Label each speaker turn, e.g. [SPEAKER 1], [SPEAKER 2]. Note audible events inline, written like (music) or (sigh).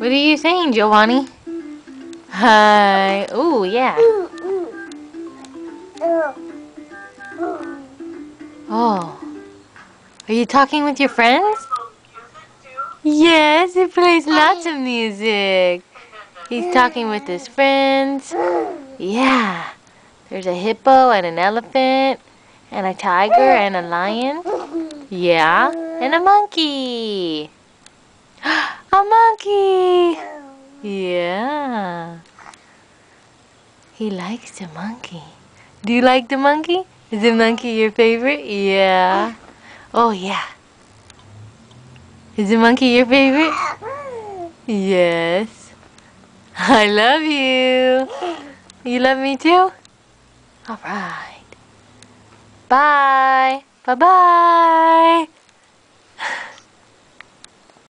[SPEAKER 1] What are you saying, Jiovanni? Hi. Ooh, yeah. Oh. Are you talking with your friends? Yes, he plays lots of music. He's talking with his friends. Yeah. There's a hippo and an elephant and a tiger and a lion. Yeah. And a monkey. (gasps) A monkey. Yeah. He likes the monkey. Do you like the monkey? Is the monkey your favorite? Yeah. Oh, yeah. Is the monkey your favorite? Yes. I love you. You love me too? All right. Bye. Bye-bye.